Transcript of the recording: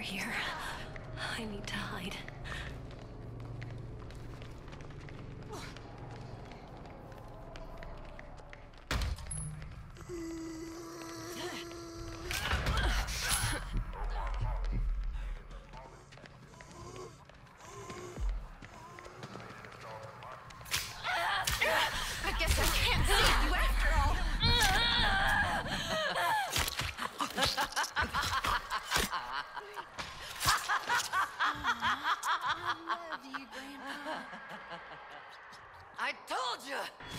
Here. I need to hide. I love you, Grandpa. I told you!